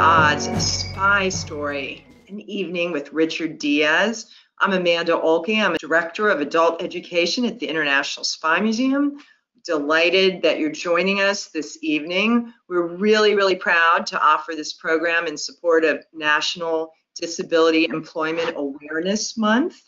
a spy story, an evening with Richard Diaz. I'm Amanda Ohlke. I'm a director of adult education at the International Spy Museum. Delighted that you're joining us this evening. We're really, really proud to offer this program in support of National Disability Employment Awareness Month.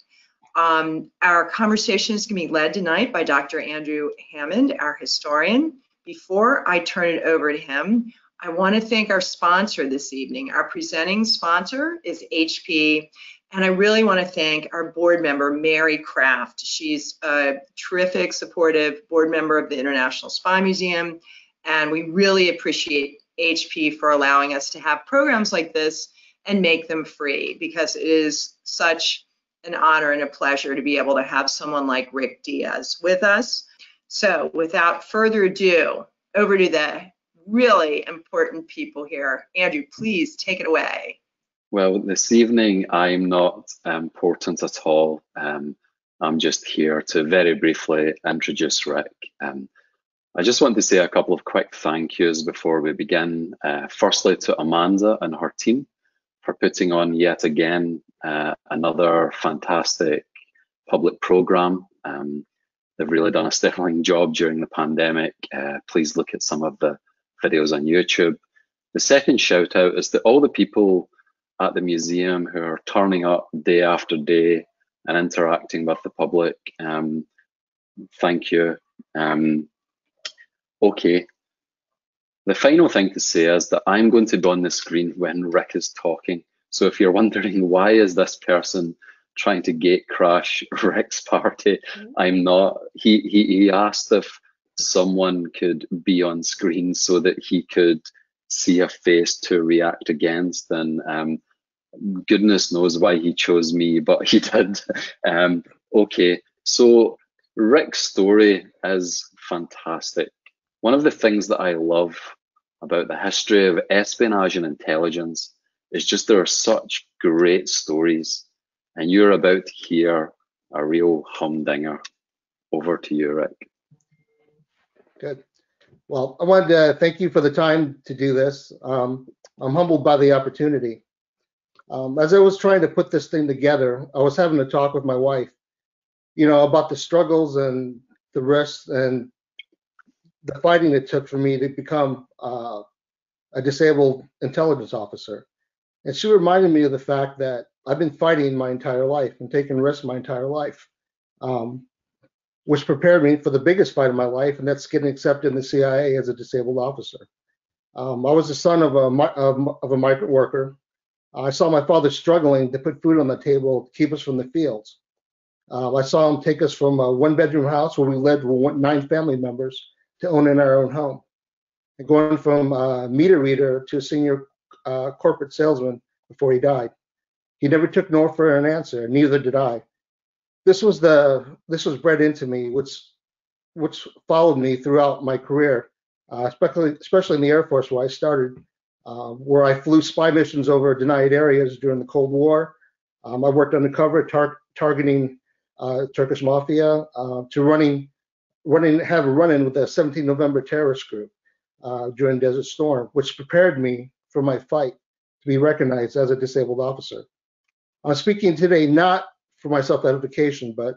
Um, our conversation is going to be led tonight by Dr. Andrew Hammond, our historian. Before I turn it over to him, I want to thank our sponsor this evening. Our presenting sponsor is HP, and I really want to thank our board member, Mary Kraft. She's a terrific, supportive board member of the International Spy Museum, and we really appreciate HP for allowing us to have programs like this and make them free because it is such an honor and a pleasure to be able to have someone like Rick Diaz with us. So without further ado, over to the really important people here. Andrew, please take it away. Well, this evening I'm not important at all. Um, I'm just here to very briefly introduce Rick. Um, I just want to say a couple of quick thank yous before we begin. Uh, firstly, to Amanda and her team for putting on yet again uh, another fantastic public program. Um, they've really done a sterling job during the pandemic. Uh, please look at some of the videos on YouTube. The second shout out is to all the people at the museum who are turning up day after day and interacting with the public. Um, thank you. Um, okay. The final thing to say is that I'm going to be on the screen when Rick is talking. So if you're wondering why is this person trying to gate crash Rick's party, mm -hmm. I'm not. He, he he asked if someone could be on screen so that he could see a face to react against. And um, goodness knows why he chose me, but he did. Um, okay, so Rick's story is fantastic. One of the things that I love about the history of espionage and intelligence is just there are such great stories, and you're about to hear a real humdinger. Over to you, Rick. Good. Well, I wanted to thank you for the time to do this. Um, I'm humbled by the opportunity. Um, as I was trying to put this thing together, I was having a talk with my wife, you know, about the struggles and the risks and the fighting it took for me to become uh, a disabled intelligence officer. And she reminded me of the fact that I've been fighting my entire life and taking risks my entire life. Um, which prepared me for the biggest fight of my life, and that's getting accepted in the CIA as a disabled officer. Um, I was the son of a of, of a migrant worker. I saw my father struggling to put food on the table to keep us from the fields. Uh, I saw him take us from a one-bedroom house where we lived with nine family members to owning our own home, and going from a meter reader to a senior uh, corporate salesman before he died. He never took no for an answer, neither did I this was the this was bred into me, which which followed me throughout my career, uh, especially especially in the Air Force where I started, um, where I flew spy missions over denied areas during the Cold War. Um, I worked undercover tar- targeting uh, Turkish mafia uh, to running running have a run-in with the 17 November terrorist group uh, during Desert Storm, which prepared me for my fight to be recognized as a disabled officer. I'm speaking today not for my self-edification, but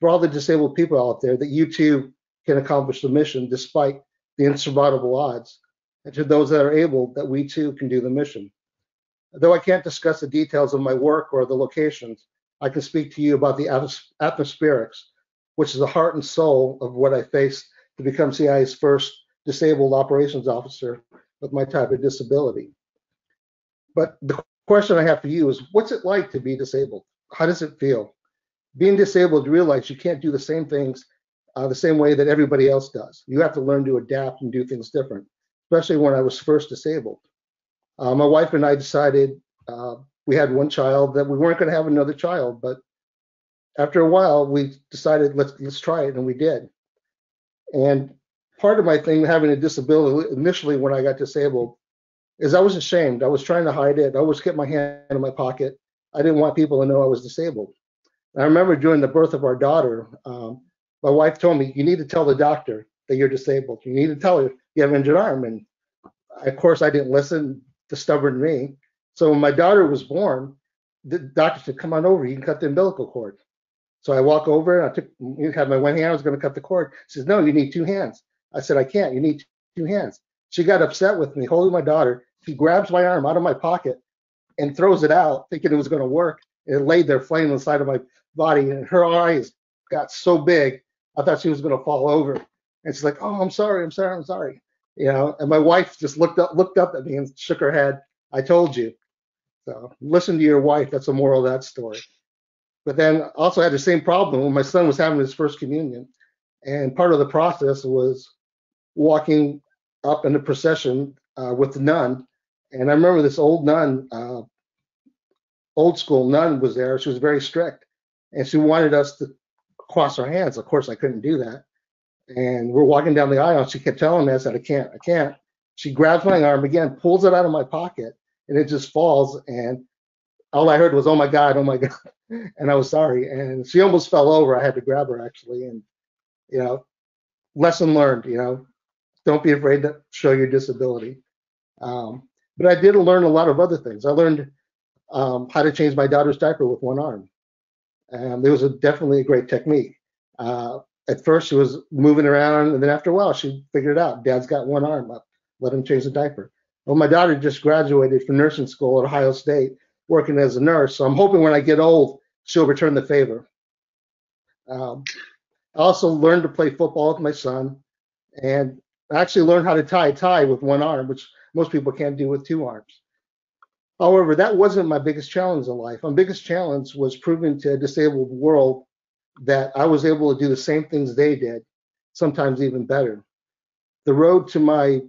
for all the disabled people out there, that you too can accomplish the mission despite the insurmountable odds. And to those that are able, that we too can do the mission. Though I can't discuss the details of my work or the locations, I can speak to you about the atmospherics, which is the heart and soul of what I faced to become CIA's first disabled operations officer with my type of disability. But the question I have for you is what's it like to be disabled? How does it feel? Being disabled, you realize you can't do the same things uh, the same way that everybody else does. You have to learn to adapt and do things different, especially when I was first disabled. Uh, my wife and I decided uh, we had one child that we weren't going to have another child, but after a while we decided let's let's try it, and we did. And part of my thing having a disability initially when I got disabled is I was ashamed. I was trying to hide it. I always kept my hand in my pocket. I didn't want people to know I was disabled. I remember during the birth of our daughter, um, my wife told me, "You need to tell the doctor that you're disabled. You need to tell her you have an injured arm." And of course, I didn't listen, the stubborn me. So when my daughter was born, the doctor said, come on over, you can cut the umbilical cord. So I walk over and I took, you had my one hand, I was gonna cut the cord. She says, no, you need two hands. I said, I can't, you need two hands. She got upset with me, holding my daughter. He grabs my arm out of my pocket and throws it out, thinking it was gonna work. It laid there flame on the side of my body and her eyes got so big, I thought she was gonna fall over. And she's like, oh, I'm sorry, I'm sorry, I'm sorry. You know, and my wife just looked up, looked up at me and shook her head. I told you. So listen to your wife. That's the moral of that story. But then also had the same problem when my son was having his first communion. And part of the process was walking up in the procession uh, with the nun. And I remember this old nun, uh, old school nun was there. She was very strict. And she wanted us to cross our hands. Of course, I couldn't do that. And we're walking down the aisle. And she kept telling me, I I can't, I can't. She grabs my arm again, pulls it out of my pocket, and it just falls. And all I heard was, oh my God, oh my God. And I was sorry. And she almost fell over. I had to grab her actually. And, you know, lesson learned, you know, don't be afraid to show your disability. Um, but I did learn a lot of other things. I learned um, how to change my daughter's diaper with one arm. And it was a, definitely a great technique. Uh, at first, she was moving around, and then after a while, she figured it out. Dad's got one arm up. Let him change the diaper. Well, my daughter just graduated from nursing school at Ohio State, working as a nurse. So I'm hoping when I get old, she'll return the favor. Um, I also learned to play football with my son, and I actually learned how to tie a tie with one arm, which most people can't do with two arms. However, that wasn't my biggest challenge in life. My biggest challenge was proving to a disabled world that I was able to do the same things they did, sometimes even better. The road to my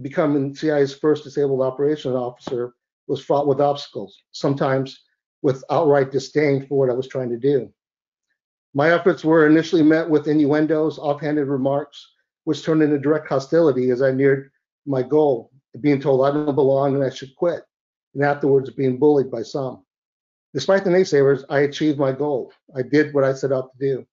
becoming CIA's first disabled operations officer was fraught with obstacles, sometimes with outright disdain for what I was trying to do. My efforts were initially met with innuendos, offhanded remarks, which turned into direct hostility as I neared my goal, being told I don't belong and I should quit, and afterwards being bullied by some. Despite the naysayers, I achieved my goal. I did what I set out to do.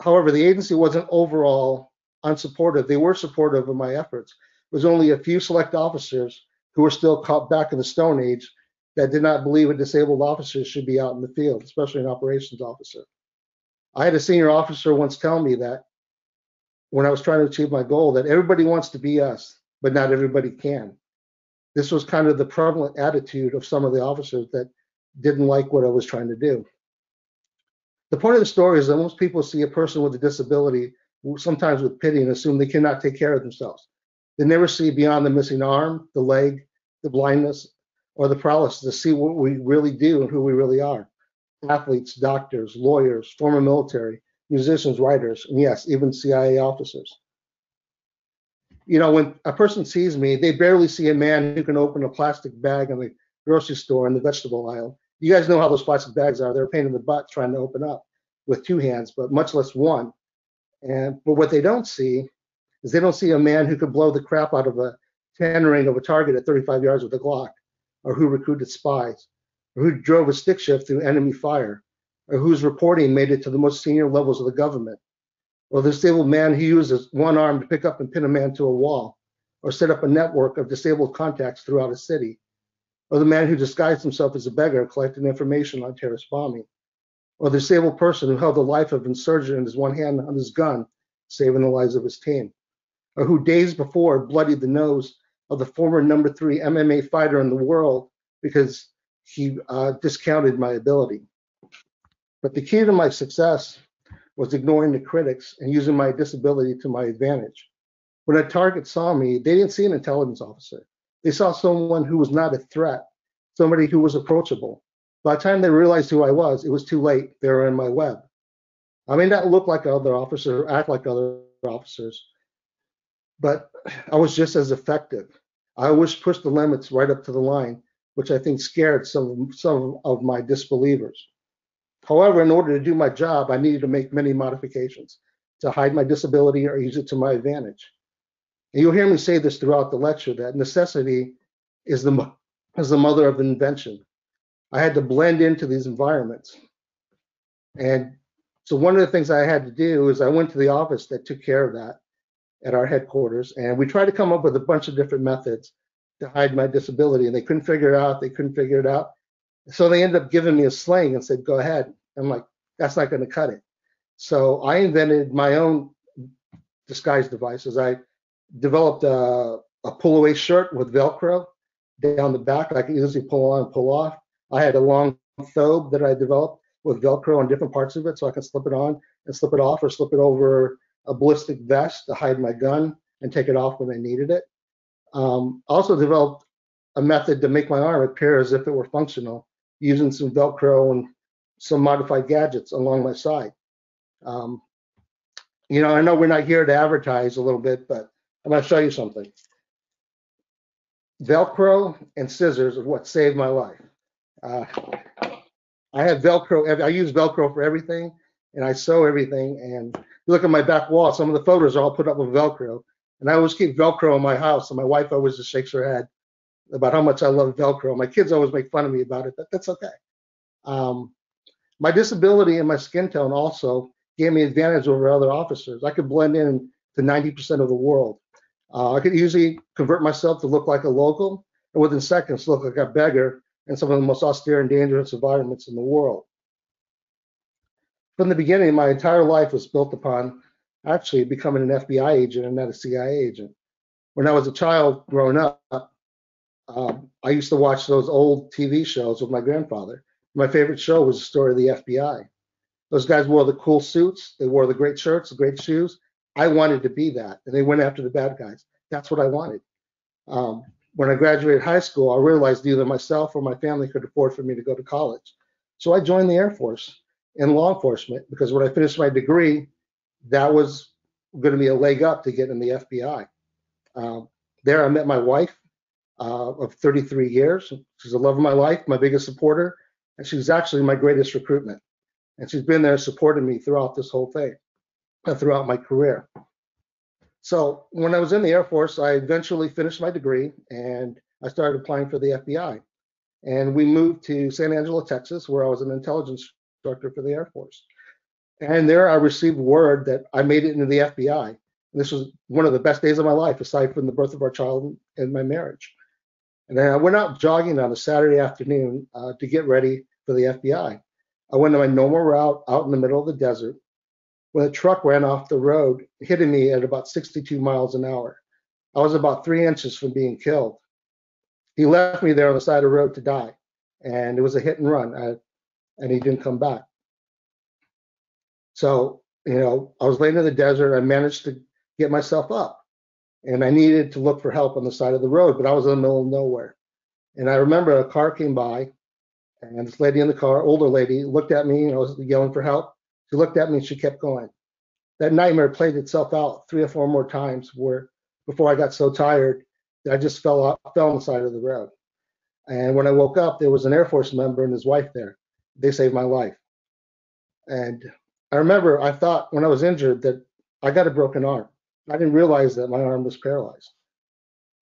However, the agency wasn't overall unsupportive. They were supportive of my efforts. It was only a few select officers who were still caught back in the Stone Age that did not believe a disabled officer should be out in the field, especially an operations officer. I had a senior officer once tell me that when I was trying to achieve my goal, that everybody wants to be us, but not everybody can. This was kind of the prevalent attitude of some of the officers that didn't like what I was trying to do. The point of the story is that most people see a person with a disability, sometimes with pity, and assume they cannot take care of themselves. They never see beyond the missing arm, the leg, the blindness, or the paralysis to see what we really do and who we really are. Athletes, doctors, lawyers, former military, musicians, writers, and yes, even CIA officers. You know, when a person sees me, they barely see a man who can open a plastic bag in the grocery store in the vegetable aisle. You guys know how those plastic bags are. They're a pain in the butt trying to open up with two hands, but much less one. And but what they don't see is they don't see a man who could blow the crap out of a 10 ring of a target at 35 yards with a Glock, or who recruited spies, or who drove a stick shift through enemy fire, or whose reporting made it to the most senior levels of the government, or the disabled man who uses one arm to pick up and pin a man to a wall, or set up a network of disabled contacts throughout a city, or the man who disguised himself as a beggar collecting information on terrorist bombing, or the disabled person who held the life of an insurgent in his one hand on his gun, saving the lives of his team. Or who days before bloodied the nose of the former number three MMA fighter in the world because he uh, discounted my ability. But the key to my success was ignoring the critics and using my disability to my advantage. When a target saw me, they didn't see an intelligence officer. They saw someone who was not a threat, somebody who was approachable. By the time they realized who I was, it was too late. They were in my web. I may not look like other officers act like other officers, but I was just as effective. I always pushed the limits right up to the line, which I think scared some some of my disbelievers. However, in order to do my job, I needed to make many modifications to hide my disability or use it to my advantage. And you'll hear me say this throughout the lecture that necessity is the is the mother of invention. I had to blend into these environments. And so one of the things I had to do is I went to the office that took care of that at our headquarters, and we tried to come up with a bunch of different methods to hide my disability, and they couldn't figure it out. They couldn't figure it out. So they ended up giving me a sling and said, "Go ahead." I'm like, "That's not going to cut it." So I invented my own disguise devices. I developed a, a pull-away shirt with Velcro down the back. I could easily pull on and pull off. I had a long thobe that I developed with Velcro on different parts of it, so I can slip it on and slip it off, or slip it over a ballistic vest to hide my gun and take it off when I needed it. Um, also developed a method to make my arm appear as if it were functional, using some Velcro and some modified gadgets along my side. Um, you know, I know we're not here to advertise a little bit, but I'm going to show you something. Velcro and scissors are what saved my life. Uh, I have Velcro. I use Velcro for everything, and I sew everything. And look at my back wall. Some of the photos are all put up with Velcro, and I always keep Velcro in my house. And my wife always just shakes her head about how much I love Velcro. My kids always make fun of me about it, but that's okay. Um, my disability and my skin tone also gave me advantage over other officers. I could blend in to 90% of the world. Uh, I could easily convert myself to look like a local, and within seconds look like a beggar in some of the most austere and dangerous environments in the world. From the beginning, my entire life was built upon actually becoming an FBI agent and not a CIA agent. When I was a child growing up, um, I used to watch those old TV shows with my grandfather. My favorite show was the story of the FBI. Those guys wore the cool suits, they wore the great shirts, the great shoes. I wanted to be that, and they went after the bad guys. That's what I wanted. Um, when I graduated high school, I realized either myself or my family could afford for me to go to college. So I joined the Air Force in law enforcement because when I finished my degree, that was going to be a leg up to get in the FBI. Um, there, I met my wife uh, of 33 years. She's the love of my life, my biggest supporter, and she's actually my greatest recruitment. And she's been there supporting me throughout this whole thing, uh, throughout my career. So when I was in the Air Force, I eventually finished my degree and I started applying for the FBI. And we moved to San Angelo, Texas, where I was an intelligence instructor for the Air Force. And there I received word that I made it into the FBI. This was one of the best days of my life, aside from the birth of our child and my marriage. And then I went out jogging on a Saturday afternoon uh, to get ready for the FBI. I went on my normal route out in the middle of the desert when a truck ran off the road, hitting me at about 62 miles an hour. I was about three inches from being killed. He left me there on the side of the road to die, and it was a hit and run, I, and he didn't come back. So, you know, I was laying in the desert. I managed to get myself up, and I needed to look for help on the side of the road, but I was in the middle of nowhere. And I remember a car came by, and this lady in the car, older lady, looked at me, and I was yelling for help. She looked at me and she kept going. That nightmare played itself out three or four more times where before I got so tired that I just fell out, fell on the side of the road. And when I woke up, there was an Air Force member and his wife there. They saved my life. And I remember I thought when I was injured that I got a broken arm. I didn't realize that my arm was paralyzed.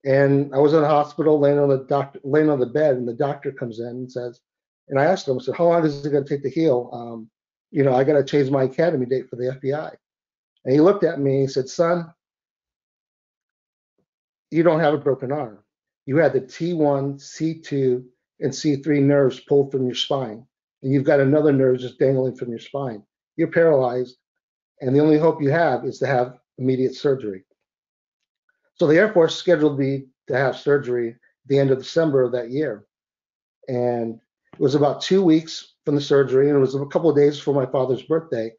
And I was in the hospital laying on the doctor laying on the bed, and the doctor comes in and says, and I asked him, I said, how long is it going to take to heal? Um, you know, I got to change my academy date for the FBI. And he looked at me and he said, son, you don't have a broken arm. You had the T1, C2, and C3 nerves pulled from your spine. And you've got another nerve just dangling from your spine. You're paralyzed. And the only hope you have is to have immediate surgery. So the Air Force scheduled me to have surgery at the end of December of that year. And it was about two weeks from the surgery, and it was a couple of days before my father's birthday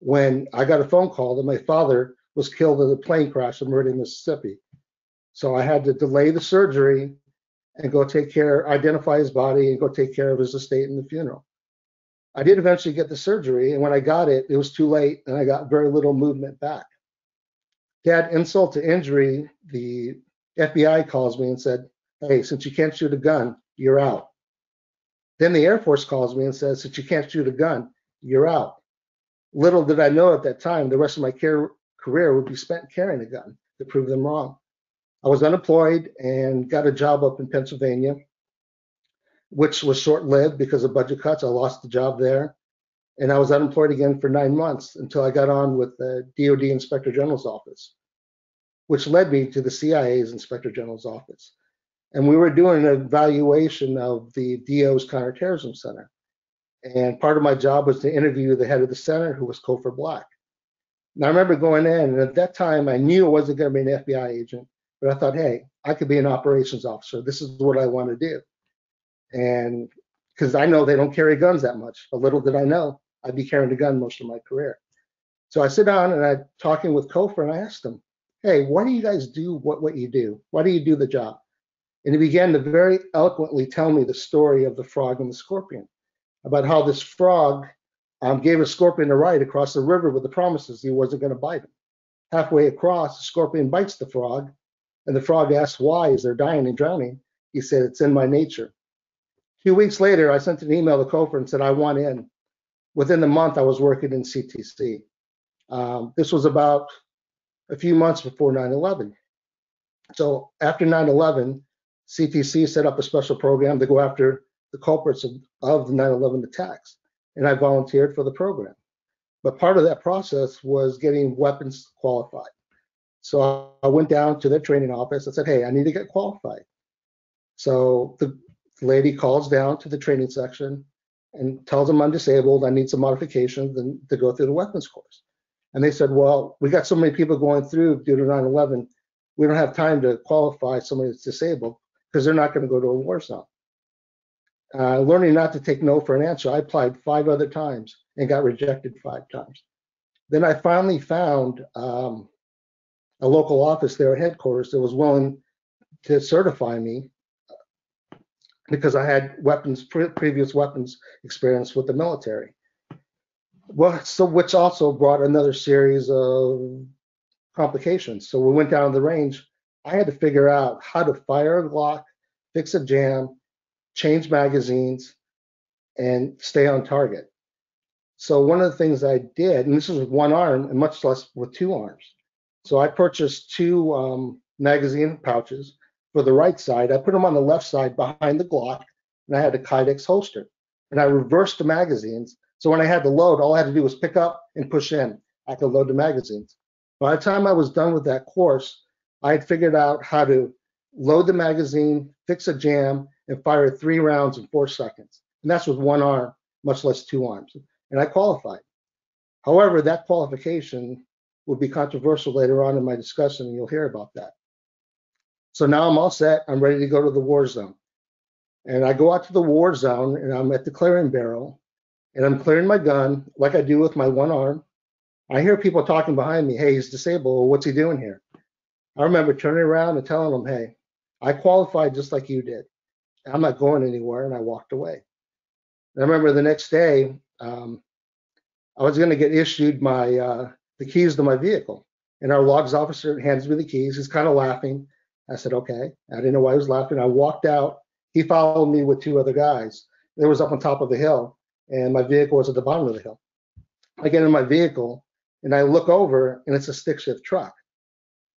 when I got a phone call that my father was killed in a plane crash in Meridian, Mississippi. So I had to delay the surgery and go take care, identify his body, and go take care of his estate and the funeral. I did eventually get the surgery, and when I got it, it was too late, and I got very little movement back. To add insult to injury, the FBI calls me and said, "Hey, since you can't shoot a gun, you're out." Then the Air Force calls me and says, since you can't shoot a gun, you're out. Little did I know at that time, the rest of my care, career would be spent carrying a gun to prove them wrong. I was unemployed and got a job up in Pennsylvania, which was short lived because of budget cuts. I lost the job there. And I was unemployed again for nine months until I got on with the DoD Inspector General's office. which led me to the CIA's Inspector General's office. And we were doing an evaluation of the DO's counterterrorism center. And part of my job was to interview the head of the center, who was Cofer Black. Now I remember going in, and at that time I knew I wasn't going to be an FBI agent, but I thought, hey, I could be an operations officer. This is what I want to do. And because I know they don't carry guns that much, but little did I know I'd be carrying a gun most of my career. So I sit down and I'm talking with Cofer, and I asked him, hey, why do you guys do what, what you do? Why do you do the job? And he began to very eloquently tell me the story of the frog and the scorpion, about how this frog um, gave a scorpion a ride across the river with the promises he wasn't going to bite him. Halfway across, the scorpion bites the frog, and the frog asks why, is they're dying and drowning. He said, it's in my nature. Two weeks later, I sent an email to Cofer and said, I want in. Within the month, I was working in CTC. Um, this was about a few months before 9 11. So after 9 11, CTC set up a special program to go after the culprits of, of the 9 11 attacks. And I volunteered for the program. But part of that process was getting weapons qualified. So I went down to their training office and said, Hey, I need to get qualified. So the lady calls down to the training section and tells them I'm disabled. I need some modifications and to go through the weapons course. And they said, well, we got so many people going through due to 9/11, we don't have time to qualify somebody that's disabled because they're not going to go to a war zone. Uh, learning not to take no for an answer, I applied five other times and got rejected five times. Then I finally found um, a local office there at headquarters that was willing to certify me because I had weapons, pre- previous weapons experience with the military. Well, so which also brought another series of complications. So we went down the range. I had to figure out how to fire a Glock, fix a jam, change magazines, and stay on target. So one of the things I did, and this was with one arm, and much less with two arms. So I purchased two um, magazine pouches for the right side. I put them on the left side behind the Glock, and I had a Kydex holster. And I reversed the magazines so when I had to load, all I had to do was pick up and push in. I could load the magazines. By the time I was done with that course, I had figured out how to load the magazine, fix a jam, and fire three rounds in four seconds. And that's with one arm, much less two arms. And I qualified. However, that qualification will be controversial later on in my discussion, and you'll hear about that. So now I'm all set. I'm ready to go to the war zone. And I go out to the war zone, and I'm at the clearing barrel, and I'm clearing my gun like I do with my one arm. I hear people talking behind me, hey, he's disabled. What's he doing here? I remember turning around and telling them, hey, I qualified just like you did. I'm not going anywhere. And I walked away. And I remember the next day, um, I was going to get issued my uh, the keys to my vehicle. And our logs officer hands me the keys. He's kind of laughing. I said, okay. I didn't know why he was laughing. I walked out. He followed me with two other guys. They was up on top of the hill and my vehicle was at the bottom of the hill. I get in my vehicle and I look over and it's a stick shift truck.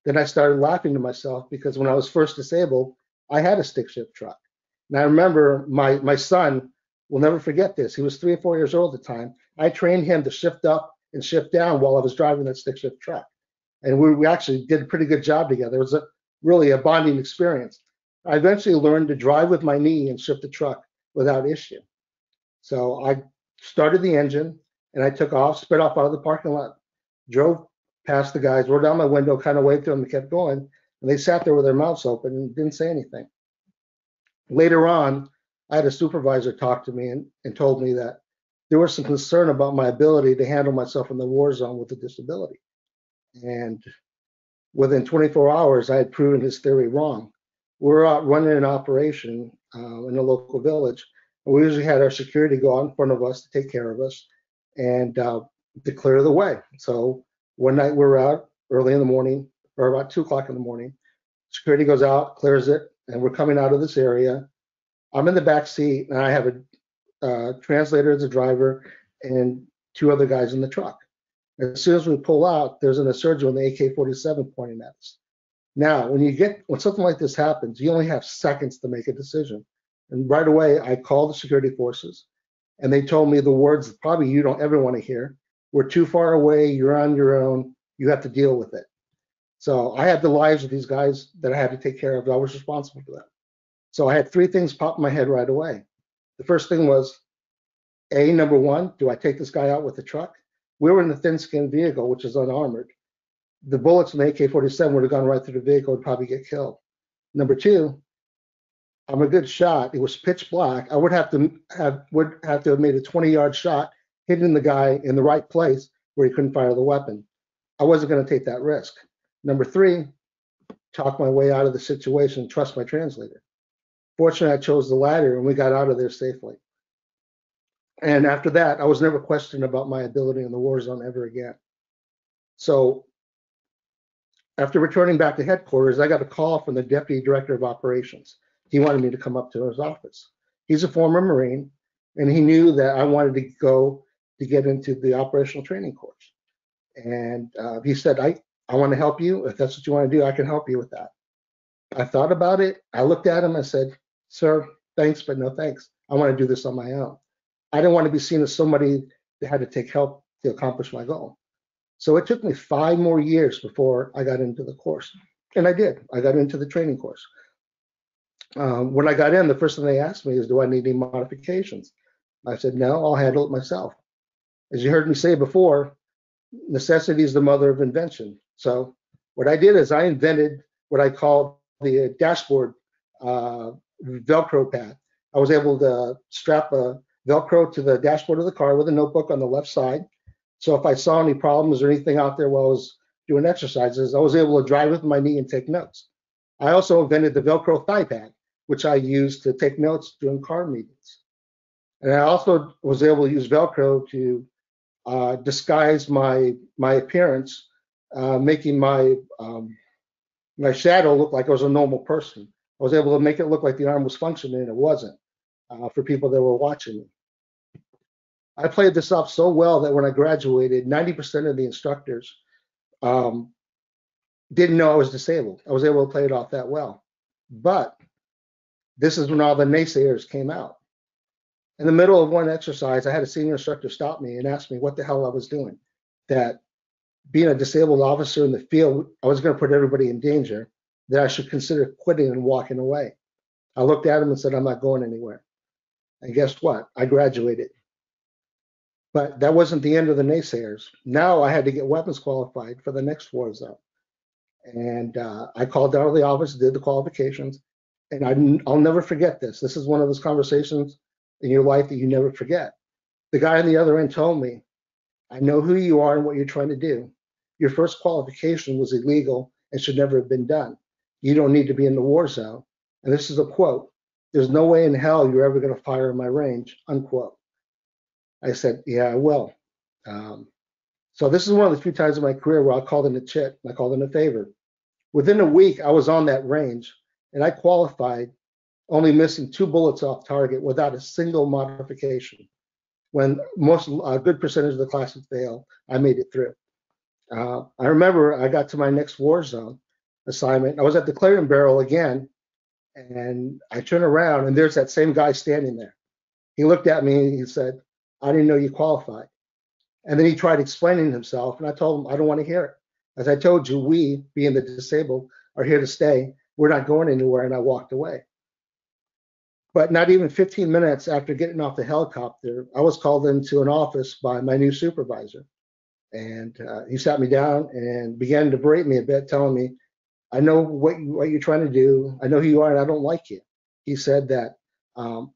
Then I started laughing to myself because when I was first disabled, I had a stick shift truck. And I remember my my son will never forget this. He was three or four years old at the time. I trained him to shift up and shift down while I was driving that stick shift truck. And we, we actually did a pretty good job together. It was a, really a bonding experience. I eventually learned to drive with my knee and shift the truck without issue. So I started the engine and I took off, sped off out of the parking lot, drove past the guys, rolled down my window, kind of waved to them and kept going. And they sat there with their mouths open and didn't say anything. Later on, I had a supervisor talk to me and, and told me that there was some concern about my ability to handle myself in the war zone with a disability. And within 24 hours, I had proven his theory wrong. We are out running an operation uh, in a local village, we usually had our security go out in front of us to take care of us and uh, to clear the way. So one night we were out early in the morning, or about two o'clock in the morning. Security goes out, clears it, and we're coming out of this area. I'm in the back seat, and I have a uh, translator as a driver and two other guys in the truck. As soon as we pull out, there's an insurgent with an AK-47 pointing at us. Now, when you get when something like this happens, you only have seconds to make a decision. And right away, I called the security forces and they told me the words that probably you don't ever want to hear. We're too far away. You're on your own. You have to deal with it. So I had the lives of these guys that I had to take care of. I was responsible for them. So I had three things pop in my head right away. The first thing was, A, number one, do I take this guy out with the truck? We were in the thin skinned vehicle, which is unarmored. The bullets from the AK 47 would have gone right through the vehicle and probably get killed. Number two, I'm a good shot. It was pitch black. I would have to have would have to have made a 20 yard shot, hitting the guy in the right place where he couldn't fire the weapon. I wasn't going to take that risk. Number three, talk my way out of the situation, and trust my translator. Fortunately, I chose the latter and we got out of there safely. And after that, I was never questioned about my ability in the war zone ever again. So after returning back to headquarters, I got a call from the deputy director of operations. He wanted me to come up to his office. He's a former Marine, and he knew that I wanted to go to get into the operational training course. And uh, he said, I, I want to help you. If that's what you want to do, I can help you with that. I thought about it. I looked at him. I said, Sir, thanks, but no thanks. I want to do this on my own. I didn't want to be seen as somebody that had to take help to accomplish my goal. So it took me five more years before I got into the course. And I did. I got into the training course. Um, when I got in, the first thing they asked me is, Do I need any modifications? I said, No, I'll handle it myself. As you heard me say before, necessity is the mother of invention. So what I did is I invented what I call the dashboard uh, Velcro pad. I was able to strap a Velcro to the dashboard of the car with a notebook on the left side. So if I saw any problems or anything out there while I was doing exercises, I was able to drive with my knee and take notes. I also invented the Velcro thigh pad, which I used to take notes during car meetings. And I also was able to use Velcro to uh, disguise my my appearance, uh, making my um, my shadow look like I was a normal person. I was able to make it look like the arm was functioning, and it wasn't uh, for people that were watching me. I played this off so well that when I graduated, 90% of the instructors um, didn't know I was disabled. I was able to play it off that well. But this is when all the naysayers came out. In the middle of one exercise, I had a senior instructor stop me and ask me what the hell I was doing. That being a disabled officer in the field, I was going to put everybody in danger, that I should consider quitting and walking away. I looked at him and said, I'm not going anywhere. And guess what? I graduated. But that wasn't the end of the naysayers. Now I had to get weapons qualified for the next war zone. And uh, I called down to the office, did the qualifications, and I, I'll never forget this. This is one of those conversations in your life that you never forget. The guy on the other end told me, I know who you are and what you're trying to do. Your first qualification was illegal and should never have been done. You don't need to be in the war zone. And this is a quote There's no way in hell you're ever going to fire in my range, unquote. I said, Yeah, I will. Um, so this is one of the few times in my career where I called in a chit, I called in a favor. Within a week, I was on that range and I qualified only missing two bullets off target without a single modification. When most a good percentage of the class would fail, I made it through. Uh, I remember I got to my next war zone assignment. I was at the clearing barrel again, and I turn around and there's that same guy standing there. He looked at me and he said, "I didn't know you qualified." And then he tried explaining himself, and I told him I don't want to hear it. As I told you, we, being the disabled, are here to stay. We're not going anywhere, and I walked away. But not even 15 minutes after getting off the helicopter, I was called into an office by my new supervisor. And uh, he sat me down and began to berate me a bit, telling me, I know what, you, what you're trying to do. I know who you are, and I don't like you. He said that um,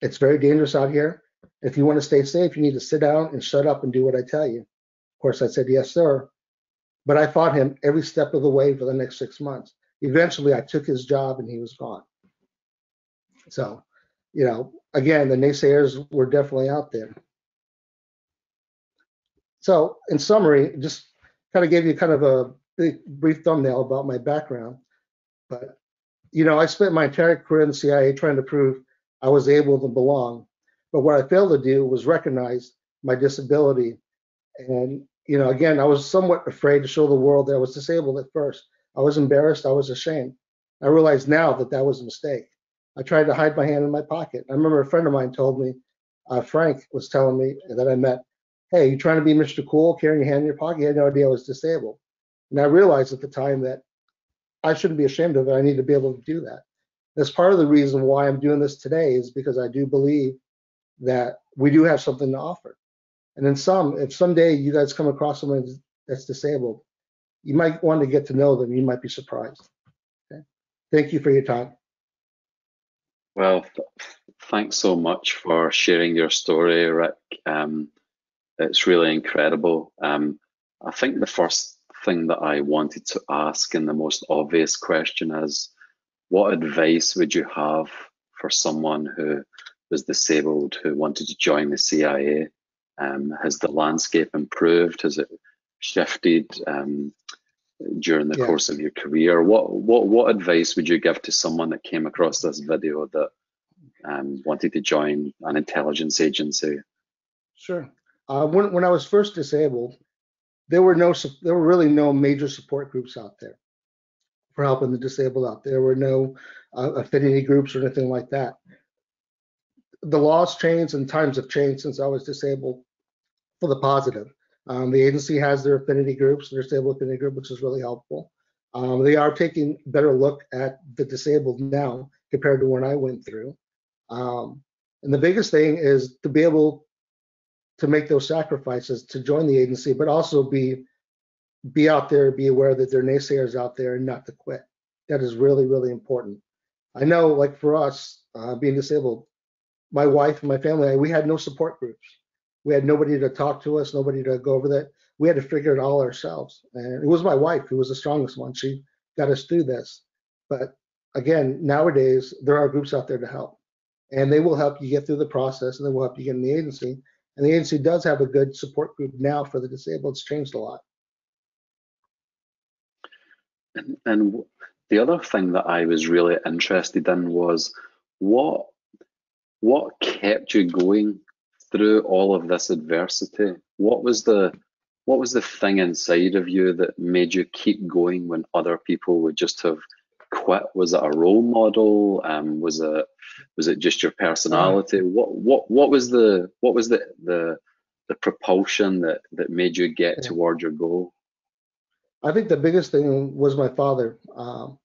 it's very dangerous out here. If you want to stay safe, you need to sit down and shut up and do what I tell you. Of course, I said, Yes, sir. But I fought him every step of the way for the next six months. Eventually, I took his job and he was gone. So, you know, again, the naysayers were definitely out there. So, in summary, just kind of gave you kind of a brief thumbnail about my background. But, you know, I spent my entire career in the CIA trying to prove I was able to belong. But what I failed to do was recognize my disability. And, you know, again, I was somewhat afraid to show the world that I was disabled at first. I was embarrassed. I was ashamed. I realize now that that was a mistake. I tried to hide my hand in my pocket. I remember a friend of mine told me, uh, Frank was telling me that I met, hey, you trying to be Mr. Cool, carrying your hand in your pocket? He had no idea I was disabled. And I realized at the time that I shouldn't be ashamed of it. I need to be able to do that. That's part of the reason why I'm doing this today is because I do believe that we do have something to offer. And then some, if someday you guys come across someone that's disabled, you might want to get to know them. You might be surprised. Okay. Thank you for your time. Well, th thanks so much for sharing your story, Rick. Um, it's really incredible. Um, I think the first thing that I wanted to ask, and the most obvious question, is what advice would you have for someone who was disabled who wanted to join the CIA? Um, has the landscape improved? Has it shifted um, during the yeah. course of your career? What what what advice would you give to someone that came across this video that um, wanted to join an intelligence agency? Sure. Uh, when when I was first disabled, there were no there were really no major support groups out there for helping the disabled out. There were no uh, affinity groups or anything like that. The laws changed and times have changed since I was disabled for the positive. Um, the agency has their affinity groups, their disabled affinity group, which is really helpful. Um, they are taking better look at the disabled now compared to when I went through. Um, and the biggest thing is to be able to make those sacrifices to join the agency, but also be be out there, be aware that there are naysayers out there, and not to quit. That is really, really important. I know, like for us, uh, being disabled, my wife and my family, we had no support groups. We had nobody to talk to us, nobody to go over that. We had to figure it all ourselves. And it was my wife who was the strongest one. She got us through this. But again, nowadays, there are groups out there to help. And they will help you get through the process and they will help you get in the agency. And the agency does have a good support group now for the disabled. It's changed a lot. And, and the other thing that I was really interested in was what what kept you going through all of this adversity? What was the what was the thing inside of you that made you keep going when other people would just have quit? Was it a role model? Um, was it was it just your personality? Mm. What what what was the what was the the the propulsion that that made you get yeah. toward your goal? I think the biggest thing was my father. Um,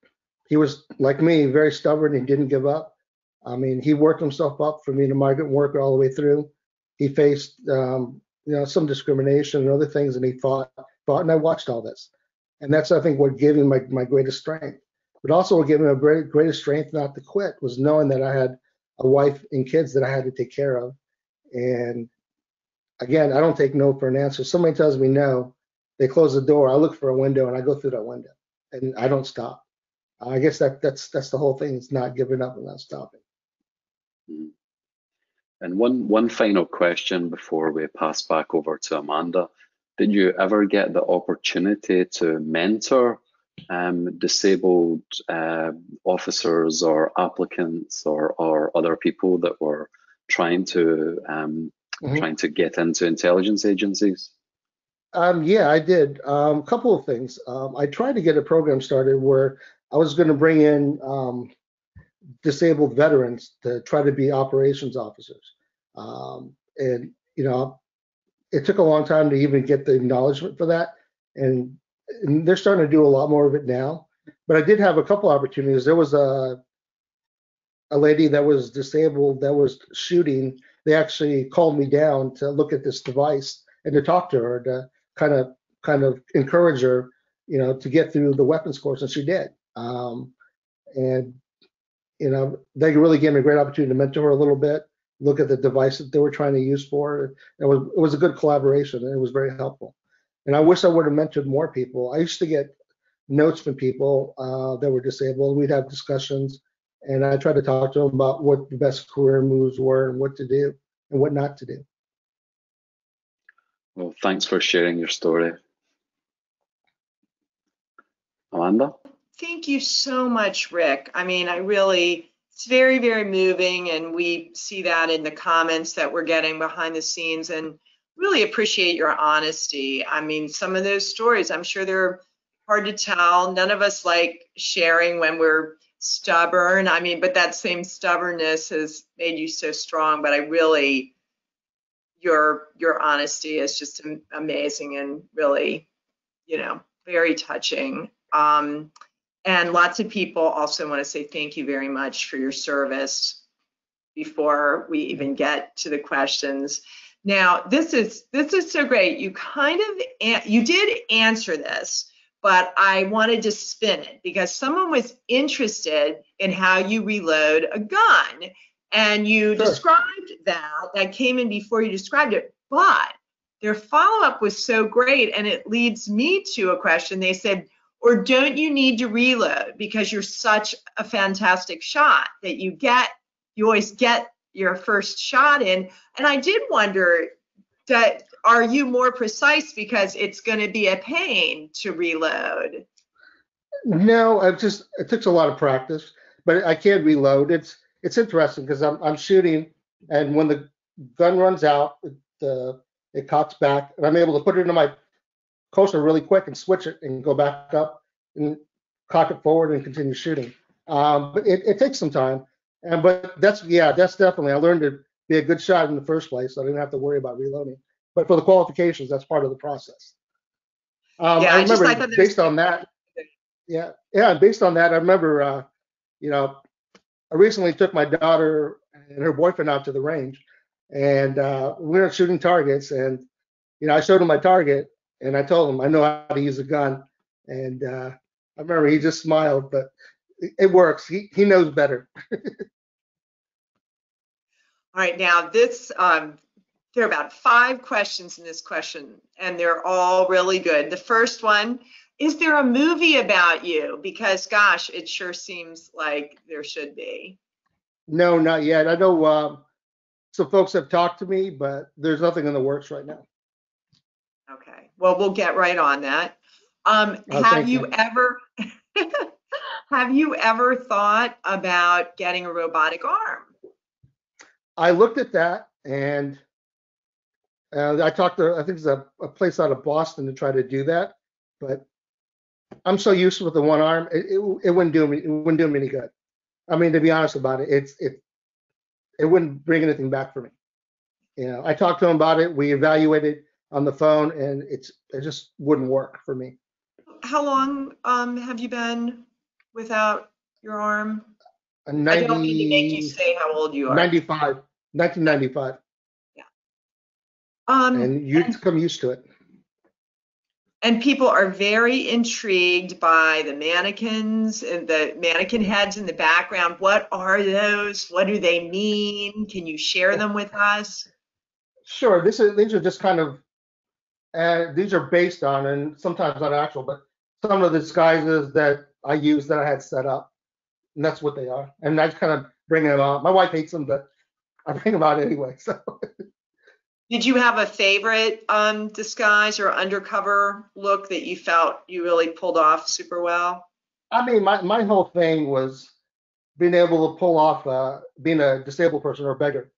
he was like me, very stubborn. He didn't give up. I mean, he worked himself up from being a migrant worker all the way through he faced um, you know some discrimination and other things, and he fought fought, and I watched all this, and that's I think what gave him my my greatest strength. But also what gave him a great, greatest strength not to quit was knowing that I had a wife and kids that I had to take care of, and again, I don't take no for an answer. Somebody tells me no, they close the door. I look for a window and I go through that window, and I don't stop. I guess that that's that's the whole thing. It's not giving up and not stopping. Mm-hmm. And one one final question before we pass back over to Amanda. Did you ever get the opportunity to mentor um, disabled uh, officers or applicants or, or other people that were trying to um, mm-hmm. trying to get into intelligence agencies? Um, yeah, I did. A um, couple of things. Um, I tried to get a program started where I was going to bring in um, disabled veterans to try to be operations officers. Um, and, you know, it took a long time to even get the acknowledgement for that. And, and, they're starting to do a lot more of it now. But I did have a couple opportunities. There was a a lady that was disabled that was shooting. They actually called me down to look at this device and to talk to her to kind of kind of encourage her, you know, to get through the weapons course, and she did. Um, and you know, they really gave me a great opportunity to mentor her a little bit, look at the device that they were trying to use for. It was it was a good collaboration and it was very helpful. And I wish I would have mentored more people. I used to get notes from people uh, that were disabled. We'd have discussions, and I tried to talk to them about what the best career moves were and what to do and what not to do. Well, thanks for sharing your story. Amanda? Thank you so much, Rick. I mean, I really, it's very, very moving, and we see that in the comments that we're getting behind the scenes, and really appreciate your honesty. I mean, some of those stories, I'm sure they're hard to tell. None of us like sharing when we're stubborn. I mean, but that same stubbornness has made you so strong. But I really, your your honesty is just amazing and really, you know, very touching. Um, and lots of people also want to say thank you very much for your service before we even get to the questions. Now, this is this is so great. You kind of you did answer this, but I wanted to spin it because someone was interested in how you reload a gun, and you Sure. described that. That came in before you described it, but their follow-up was so great, and it leads me to a question. They said, or don't you need to reload because you're such a fantastic shot that you get you always get your first shot in and i did wonder that are you more precise because it's going to be a pain to reload No, I've just it takes a lot of practice, but I can't reload. It's it's interesting because I'm I'm shooting, and when the gun runs out, it uh, it cocks back, and I'm able to put it into my coaster really quick and switch it and go back up and cock it forward and continue shooting. Um, but it, it takes some time, and but that's yeah, that's definitely I learned to be a good shot in the first place, so I didn't have to worry about reloading. But for the qualifications, that's part of the process. Um, Yeah, I I just- I remember was- based on that. Yeah, yeah. and Based on that, I remember, uh, you know, I recently took my daughter and her boyfriend out to the range, and uh, we were shooting targets. And you know, I showed him my target, and I told him I know how to use a gun. And uh, I remember he just smiled, but it, it works. He he knows better. all right now this um, there are about five questions in this question and they're all really good the first one is there a movie about you because gosh it sure seems like there should be No, not yet. I know um, some folks have talked to me, but there's nothing in the works right now. Okay, well, we'll get right on that. Um, Oh, have you you. ever, have you ever thought about getting a robotic arm? I looked at that and uh, I talked to, I think it's a, a place out of Boston to try to do that, but I'm so used with the one arm, it, it, it wouldn't do me, it wouldn't do me any good. I mean, to be honest about it, it's, it, it wouldn't bring anything back for me. You know, I talked to him about it, we evaluated on the phone and it's, it just wouldn't work for me. How long um, have you been without your arm? A I don't mean to make you 90, say how old you are. 95, 1995, Um, and you become used to it. and people are very intrigued by the mannequins and the mannequin heads in the background. What are those? What do they mean? Can you share them with us? Sure. This is these are just kind of uh, these are based on and sometimes not actual, but some of the disguises that I use that I had set up, and that's what they are. And I just kind of bring them out. My wife hates them, but I bring them out anyway. So Did you have a favorite um, disguise or undercover look that you felt you really pulled off super well? I mean, my my whole thing was being able to pull off uh, being a disabled person or a beggar.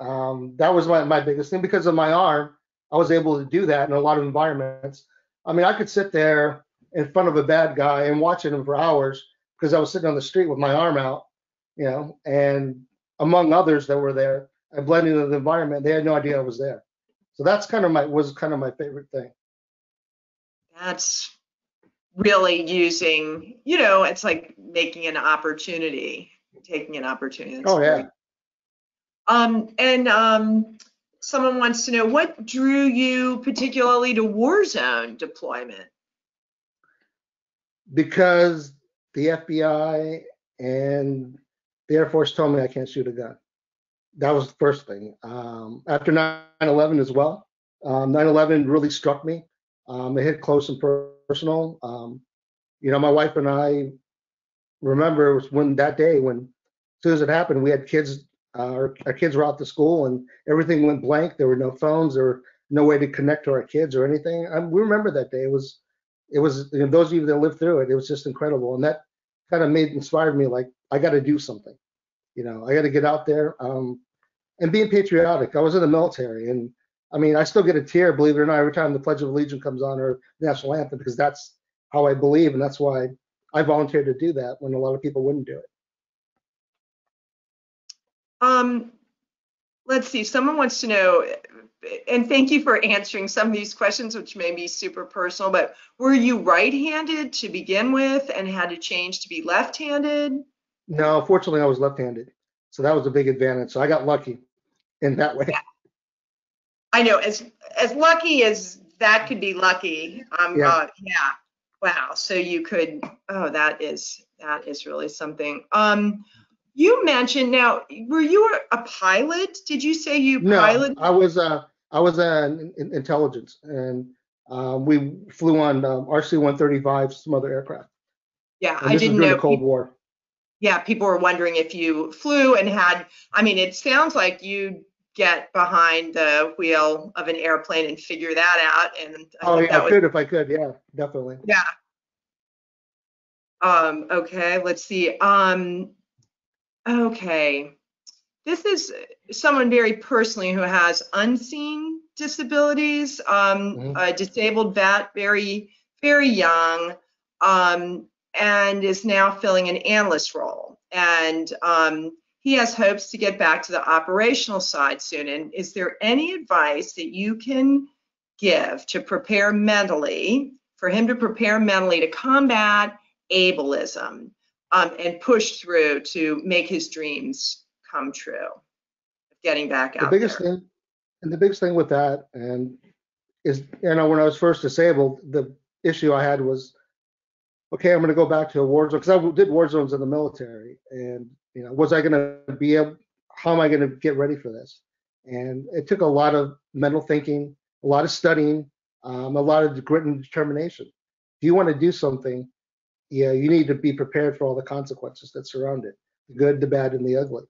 Um, that was my, my biggest thing because of my arm. I was able to do that in a lot of environments. I mean, I could sit there in front of a bad guy and watching him for hours because I was sitting on the street with my arm out, you know, and among others that were there, I blended into the environment. They had no idea I was there. So that's kind of my was kind of my favorite thing. That's really using, you know, it's like making an opportunity, taking an opportunity. That's Oh yeah. great. Um, and um, someone wants to know what drew you particularly to war zone deployment? because the FBI and the Air Force told me I can't shoot a gun. That was the first thing. Um, after 9/11 as well, um, 9/11 really struck me. Um, it hit close and personal. Um, you know, my wife and I remember it was when that day when as soon as it happened, we had kids. Uh, our, our kids were out to school and everything went blank. There were no phones. There were no way to connect to our kids or anything. Um, we remember that day. It was it was you know, those of you that lived through it, it was just incredible. And that kind of made inspired me like I got to do something. You know, I got to get out there um, and being patriotic. I was in the military, and I mean, I still get a tear, believe it or not, every time the Pledge of Allegiance comes on or national anthem because that's how I believe, and that's why I volunteered to do that when a lot of people wouldn't do it. Um, let's see, someone wants to know, and thank you for answering some of these questions, which may be super personal, but were you right-handed to begin with and had to change to be left-handed? No, fortunately, I was left-handed, so that was a big advantage. So I got lucky in that way. Yeah. I know, as as lucky as that could be lucky. Um, Yeah. uh, yeah. Wow. So you could. Oh, that is that is really something. Um, you mentioned now. Were you a pilot? Did you say you No, piloted? I was a I was an intelligence, and um, we flew on um, RC-135, some other aircraft. yeah, I didn't know. the Cold War. yeah, people were wondering if you flew and had. I mean, it sounds like you get behind the wheel of an airplane and figure that out. And I Oh yeah, that I could if I could. Yeah, definitely. Yeah. Um, okay, let's see. Um, okay. This is someone very personally who has unseen disabilities, um, Mhm. a disabled vet, very, very young, um, and is now filling an analyst role. And um, he has hopes to get back to the operational side soon. And is there any advice that you can give to prepare mentally, for him to prepare mentally to combat ableism um, and push through to make his dreams come true? Getting back out The biggest there. thing, and the biggest thing with that, and is you know when I was first disabled, the issue I had was, okay, I'm going to go back to a war zone because I did war zones in the military, and you know, was I going to be able? How am I going to get ready for this? And it took a lot of mental thinking, a lot of studying, um, a lot of grit and determination. If you want to do something, yeah, you need to be prepared for all the consequences that surround it, the good, the bad, and the ugly.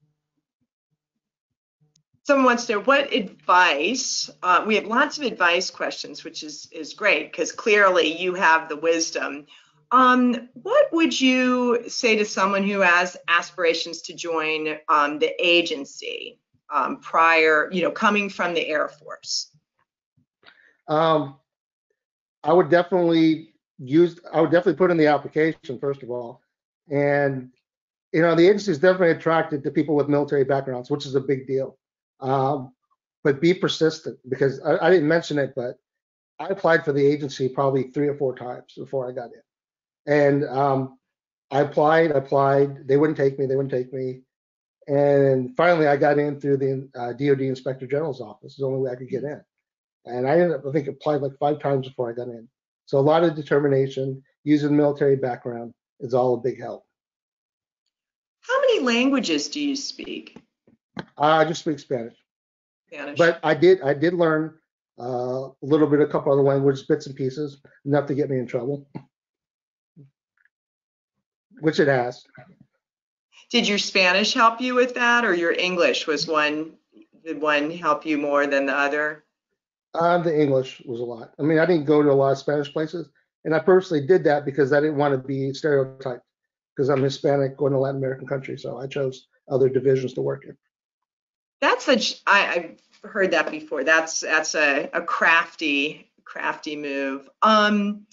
Someone wants to know what advice, uh, we have lots of advice questions, which is, is great because clearly you have the wisdom. Um, what would you say to someone who has aspirations to join um, the agency um, prior, you know, coming from the Air Force? Um, I would definitely use, I would definitely put in the application, first of all. And, you know, the agency is definitely attracted to people with military backgrounds, which is a big deal. Um, but be persistent because I, I didn't mention it, but I applied for the agency probably three or four times before I got in. And um, I applied, applied, they wouldn't take me, they wouldn't take me. And finally, I got in through the uh, DoD Inspector General's office. It's the only way I could get in. And I ended up, I think, applied like five times before I got in. So a lot of determination, using military background is all a big help. How many languages do you speak? I just speak Spanish, Spanish. but I did, I did learn uh, a little bit, a couple other languages, bits and pieces, enough to get me in trouble. Which it has. Did your Spanish help you with that, or your English was one did one help you more than the other? Um, the English was a lot. I mean, I didn't go to a lot of Spanish places, and I personally did that because I didn't want to be stereotyped because I'm Hispanic going to Latin American country, so I chose other divisions to work in. That's such I, I've heard that before. That's that's a, a crafty crafty move. Um,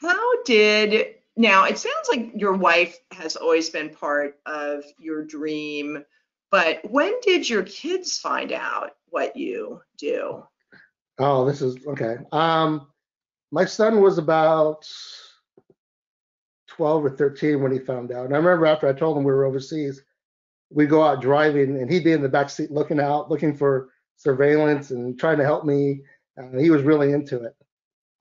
how did now? It sounds like your wife has always been part of your dream, but when did your kids find out what you do? Oh, this is okay. Um, my son was about 12 or 13 when he found out. And I remember after I told him we were overseas, we'd go out driving and he'd be in the back seat looking out, looking for surveillance and trying to help me. He was really into it.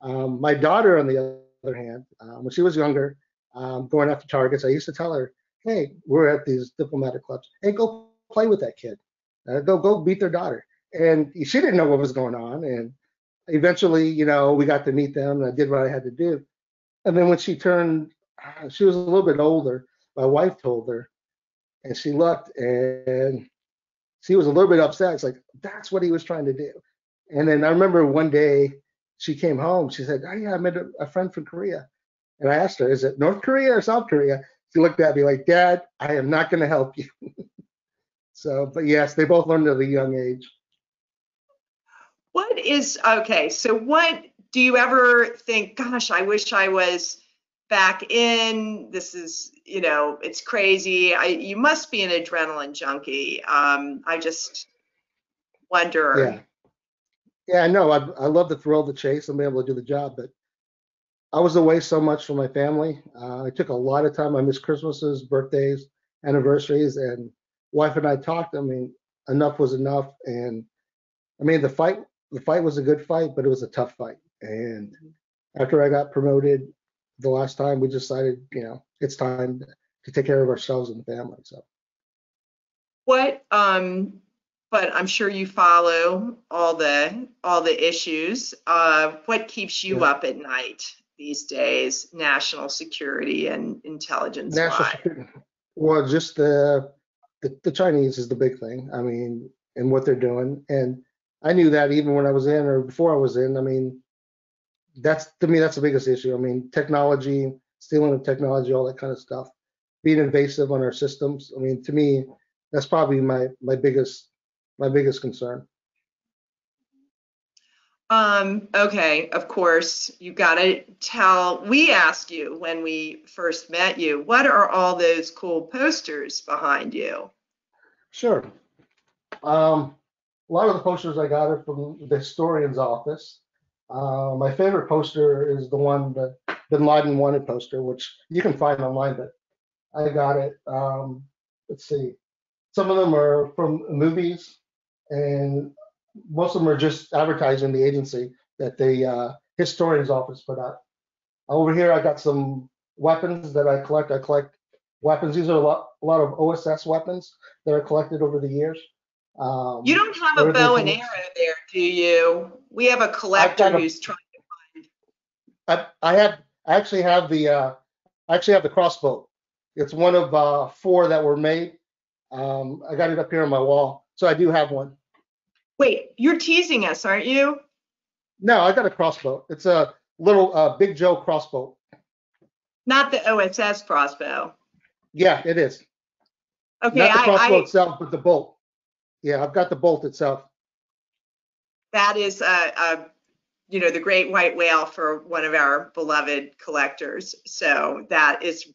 Um, my daughter, on the other hand, um, when she was younger, um, going after targets, I used to tell her, "Hey, we're at these diplomatic clubs. Hey, go play with that kid. Uh, go, go beat their daughter." And she didn't know what was going on. And eventually, you know, we got to meet them, and I did what I had to do. And then when she turned, uh, she was a little bit older. My wife told her, and she looked, and she was a little bit upset. It's like that's what he was trying to do. And then I remember one day she came home. She said, "Oh yeah, I met a, a friend from Korea." And I asked her, "Is it North Korea or South Korea?" She looked at me like, "Dad, I am not going to help you." so, but yes, they both learned at a young age. What is okay? So what do you ever think? Gosh, I wish I was back in. This is, you know, it's crazy. I you must be an adrenaline junkie. Um, I just wonder. Yeah. Yeah, I know. I, I love the thrill the chase and being able to do the job, but I was away so much from my family. Uh, I took a lot of time. I missed Christmases, birthdays, anniversaries, and wife and I talked. I mean, enough was enough. And I mean, the fight, the fight was a good fight, but it was a tough fight. And after I got promoted the last time, we decided, you know, it's time to take care of ourselves and the family. So. What um but I'm sure you follow all the all the issues. Uh what keeps you Yeah. up at night these days, national security and intelligence National security. Well, just the, the the Chinese is the big thing. I mean, and what they're doing, and I knew that even when I was in or before I was in. I mean, that's to me that's the biggest issue. I mean, technology, stealing of technology, all that kind of stuff, being invasive on our systems. I mean, to me, that's probably my my biggest my biggest concern. Um, okay, of course, you gotta tell, we asked you when we first met you, what are all those cool posters behind you? Sure. Um, a lot of the posters I got are from the historian's office. Uh, my favorite poster is the one that Bin Laden wanted poster, which you can find online, but I got it. Um, let's see. Some of them are from movies, and most of them are just advertising the agency that the uh, historian's office put out. Over here, I got some weapons that I collect. I collect weapons. These are a lot, a lot of OSS weapons that are collected over the years. Um, You don't have a bow and arrow there, do you? We have a collector a- who's trying, to find. I, I have, I actually have the, uh, I actually have the crossbow. It's one of uh, four that were made. Um, I got it up here on my wall, so I do have one. wait, you're teasing us, aren't you? No, I got a crossbow. It's a little uh, Big Joe crossbow. Not the OSS crossbow. Yeah, it is. Okay, Not the crossbow I, I, itself, but the bolt. Yeah, I've got the bolt itself. that is, uh, uh, you know, the great white whale for one of our beloved collectors. So that is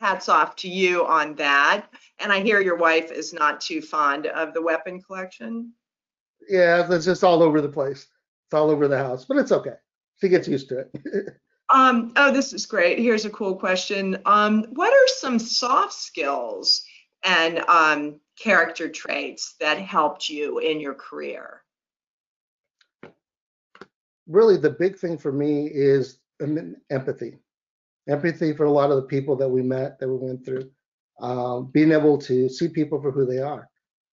hats off to you on that. And I hear your wife is not too fond of the weapon collection. Yeah, it's just all over the place. It's all over the house, but it's okay. She gets used to it. Um, oh, this is great. Here's a cool question. Um, what are some soft skills and um, character traits that helped you in your career? really the big thing for me is empathy. Empathy for a lot of the people that we met that we went through. Um, being able to see people for who they are.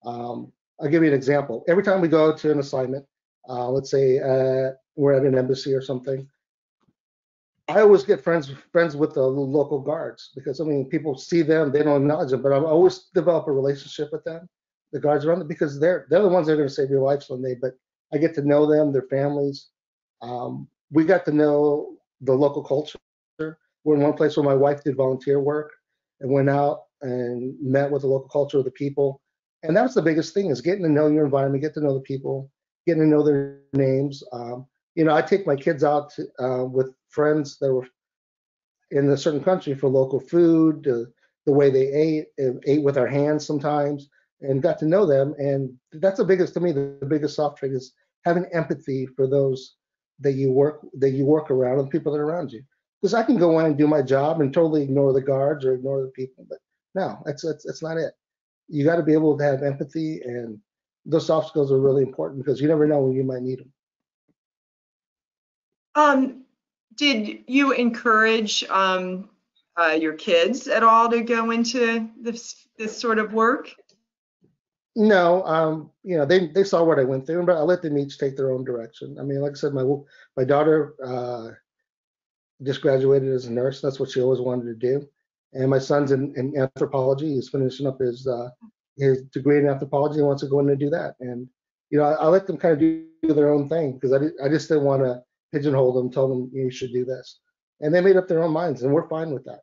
Um, i'll give you an example. Every time we go to an assignment uh, let's say uh, we're at an embassy or something i always get friends friends with the local guards because i mean people see them they don't acknowledge them but i always develop a relationship with them the guards around them because they're they're the ones that are going to save your life someday but i get to know them their families um, we got to know the local culture. We're in one place where my wife did volunteer work and went out and met with the local culture of the people. And that's the biggest thing is getting to know your environment, get to know the people, getting to know their names. Um, you know, I take my kids out to, uh, with friends that were in a certain country for local food, uh, the way they ate, ate with our hands sometimes, and got to know them. And that's the biggest, to me, the, the biggest soft trait is having empathy for those that you work that you work around and the people that are around you. Because I can go in and do my job and totally ignore the guards or ignore the people, but no, that's that's, that's not it. You got to be able to have empathy, and those soft skills are really important because you never know when you might need them. Um, did you encourage um, uh, your kids at all to go into this this sort of work? No, um, you know, they they saw what I went through, but I let them each take their own direction. I mean, like I said, my my daughter uh, just graduated as a nurse. That's what she always wanted to do. And my son's in, in anthropology. He's finishing up his uh, his degree in anthropology and wants to go in and do that. And you know, I, I let them kind of do, their own thing because I, I just didn't want to pigeonhole them, tell them you should do this. And they made up their own minds, and we're fine with that.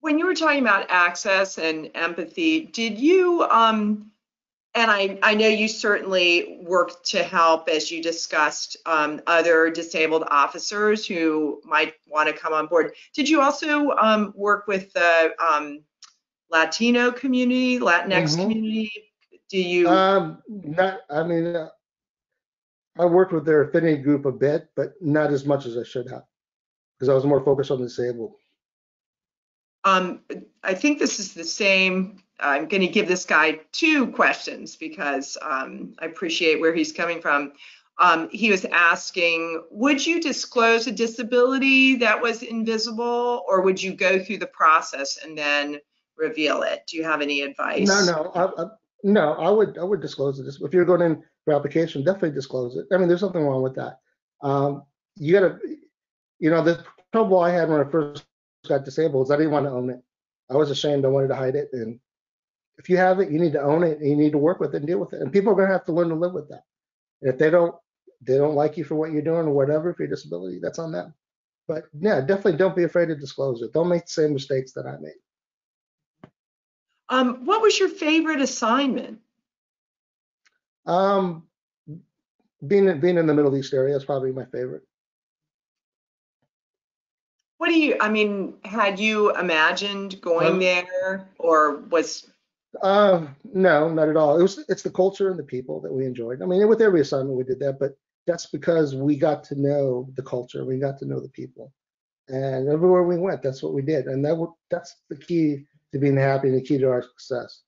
When you were talking about access and empathy, did you um, and I, I know you certainly worked to help, as you discussed, um, other disabled officers who might want to come on board. Did you also um, work with the um, Latino community, Latinx Mhm. community Do you? Um, not, I mean, uh, I worked with their affinity group a bit, but not as much as I should have. Because I was more focused on the disabled. Um, I think this is the same. I'm going to give this guy two questions because um, I appreciate where he's coming from. Um, he was asking, would you disclose a disability that was invisible, or would you go through the process and then reveal it? Do you have any advice? No, no, I, I, no, I would, I would disclose it. If you're going in for application, definitely disclose it. I mean, there's nothing wrong with that. Um, you gotta, you know, the trouble I had when I first got disabled is I didn't want to own it. I was ashamed. I wanted to hide it. And if you have it, you need to own it. And you need to work with it and deal with it. And people are to have to learn to live with that. And if they don't, they don't like you for what you're doing or whatever for your disability, that's on them. But yeah, definitely don't be afraid to disclose it. Don't make the same mistakes that I made. Um, what was your favorite assignment? Um, being being in the Middle East area is probably my favorite. What do you, I mean, had you imagined going Um, there or was, Uh, no, not at all. It was it's the culture and the people that we enjoyed. I mean, with every assignment we did that, but that's because we got to know the culture, we got to know the people, and everywhere we went, that's what we did, and that that's the key to being happy and the key to our success.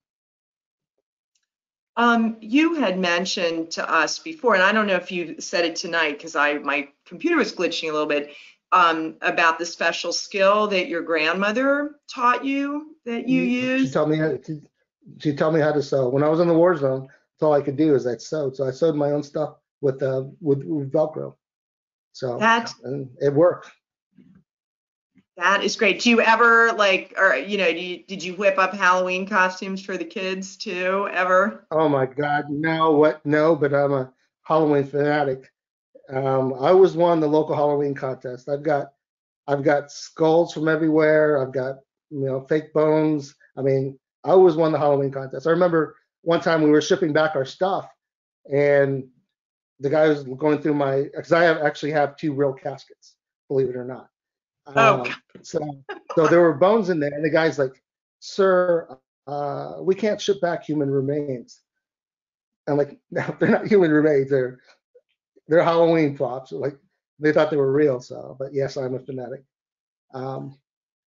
Um, you had mentioned to us before, and I don't know if you said it tonight because I, my computer was glitching a little bit, um, about the special skill that your grandmother taught you that you She used. taught me how to, she taught me how to sew. When I was in the war zone, that's all I could do is I sewed. So I sewed my own stuff with uh with, with Velcro. So That, and it worked. That is great. Do you ever like, or, you know, you, did you whip up Halloween costumes for the kids too, ever? Oh my God, no, what? No, but I'm a Halloween fanatic. Um, I always won the local Halloween contest. I've got, I've got skulls from everywhere. I've got, you know, fake bones. I mean, I always won the Halloween contest. I remember one time we were shipping back our stuff, and the guy was going through my, because I have actually have two real caskets, believe it or not. Oh, Um, so, so there were bones in there, and the guy's like, "Sir, uh, we can't ship back human remains." I'm like, "No, they're not human remains. They're they're Halloween props." Like they thought they were real. So, but yes, I'm a fanatic. Um,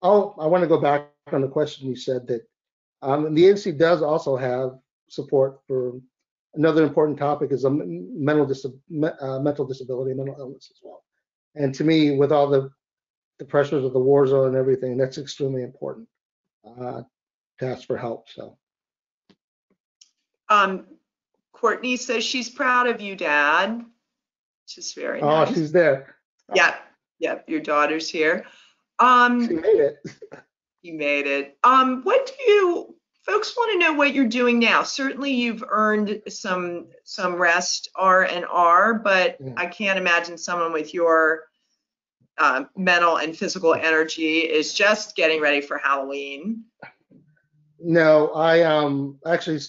oh, I want to go back on the question you said that um, the NC does also have support for another important topic is a mental dis- uh, mental disability, mental illness as well. And to me, with all the the pressures of the war zone and everything, that's extremely important uh, to ask for help. So, Um, Courtney says she's proud of you, Dad, She's is very oh, nice. she's there. Yep, yep, your daughter's here. Um, She made it. you made it. Um, what do you, folks want to know what you're doing now? Certainly you've earned some, some rest R and R, but Mm. I can't imagine someone with your uh, mental and physical energy is just getting ready for Halloween. No, I um actually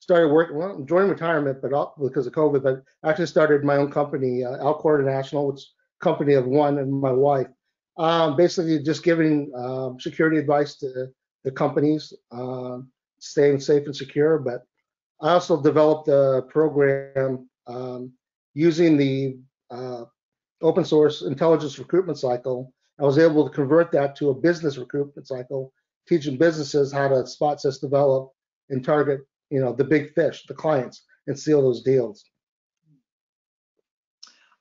started working. Well, I'm retirement, but all, because of COVID, but I actually started my own company, uh, Alcor International, which company of one and my wife. Um, basically, just giving um, security advice to the companies, um, staying safe and secure. But I also developed a program um, using the uh, open source intelligence recruitment cycle. I was able to convert that to a business recruitment cycle teaching businesses how to spot, test, develop, and target, you know, the big fish, the clients, and seal those deals.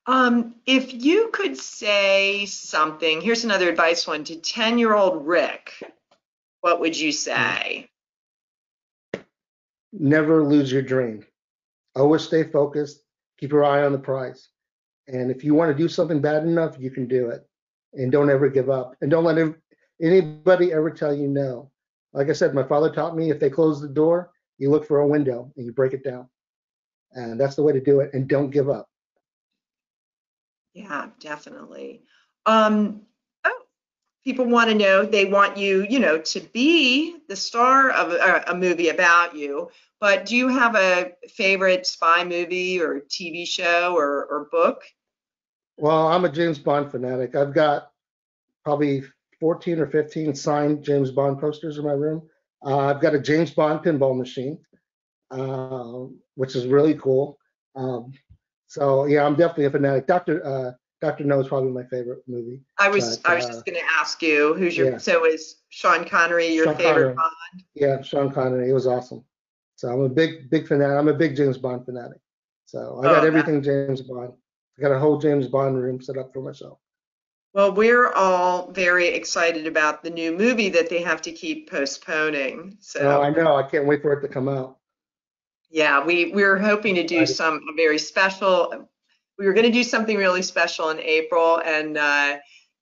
Um, if you could say something, here's another advice one to 10 year old Rick, what would you say? Never lose your dream. Always stay focused. Keep your eye on the prize. And if you want to do something bad enough, you can do it. And don't ever give up. And don't let anybody ever tell you no. Like I said, my father taught me if they close the door, you look for a window and you break it down. And that's the way to do it. And don't give up. Yeah, definitely. Um, oh, people want to know, they want you, you know, to be the star of a, a movie about you, but do you have a favorite spy movie or TV show or, or book? Well, I'm a James Bond fanatic. I've got probably 14 or 15 signed James Bond posters in my room. Uh, I've got a James Bond pinball machine. um, which is really cool. Um, so yeah, I'm definitely a fanatic. Doctor uh, Doctor No is probably my favorite movie. I was But, I was uh, just going to ask you who's your yeah. so is Sean Connery your Sean favorite Connery. Bond? Yeah, Sean Connery, it was awesome. So I'm a big big fanatic. I'm a big James Bond fanatic. So I Oh, got that- everything James Bond. I got a whole James Bond room set up for myself. Well, we're all very excited about the new movie that they have to keep postponing. So Oh, I know. I can't wait for it to come out. Yeah, we we were hoping to do some very special. We were going to do something really special in April, and uh,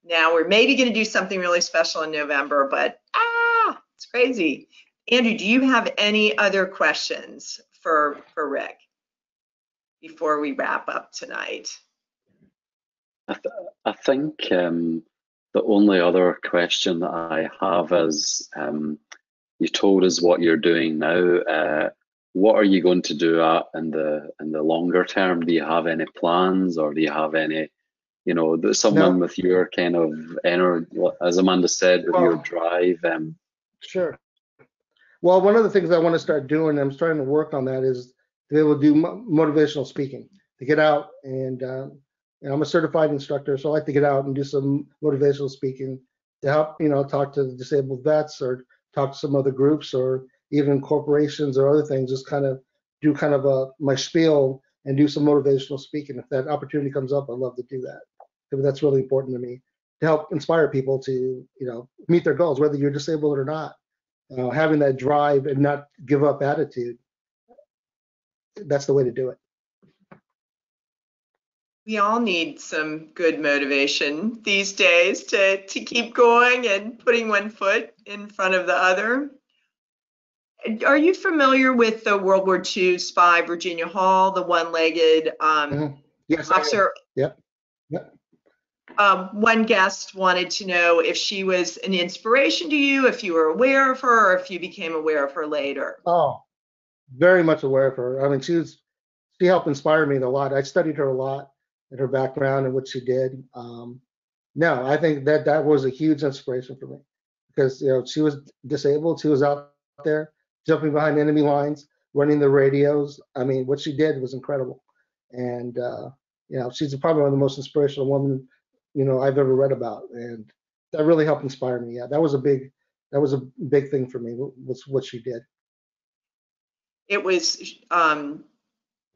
now we're maybe going to do something really special in November. But ah, it's crazy. Andrew, do you have any other questions for for Rick before we wrap up tonight? I, th- I think um, the only other question that I have is um, you told us what you're doing now. Uh, what are you going to do uh, in the in the longer term? Do you have any plans, or do you have any, you know, someone with your kind of energy, as Amanda said, with your drive? Um, Sure. Well, one of the things I want to start doing, I'm starting to work on that, is to be able to do mo- motivational speaking, to get out and, um, know, I'm a certified instructor, so I like to get out and do some motivational speaking to help, you know, talk to the disabled vets or talk to some other groups or even corporations or other things, just kind of do kind of a my spiel and do some motivational speaking. If that opportunity comes up, I'd love to do that. That's really important to me to help inspire people to, you know, meet their goals, whether you're disabled or not. Uh, having that drive and not give up attitude, that's the way to do it. We all need some good motivation these days to to keep going and putting one foot in front of the other. Are you familiar with the World War II spy Virginia Hall, the one-legged um, Mhm. Yes, officer? Yep. Yep. Um, one guest wanted to know if she was an inspiration to you, if you were aware of her, or if you became aware of her later. Oh, very much aware of her. I mean, she was, she helped inspire me a lot. I studied her a lot and her background and what she did. Um, no, I think that that was a huge inspiration for me because, you know, she was disabled. She was out there jumping behind enemy lines, running the radios. I mean, what she did was incredible. And, uh, you know, she's probably one of the most inspirational women, you know, I've ever read about. And that really helped inspire me. Yeah, that was a big, that was a big thing for me, was what she did. It was um,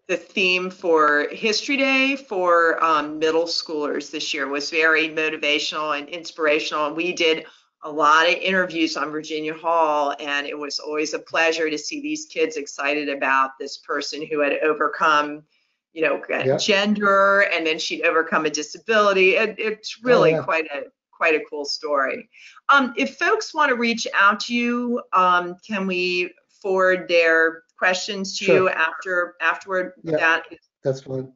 the theme for History Day for um, middle schoolers this year was very motivational and inspirational. And we did a lot of interviews on Virginia Hall, and it was always a pleasure to see these kids excited about this person who had overcome, you know, Yeah. gender, and then she'd overcome a disability. It, it's really Oh, yeah. quite a quite a cool story. Um, if folks want to reach out to you, um, can we forward their questions to you Sure. after afterward? Yeah. That is That's fine.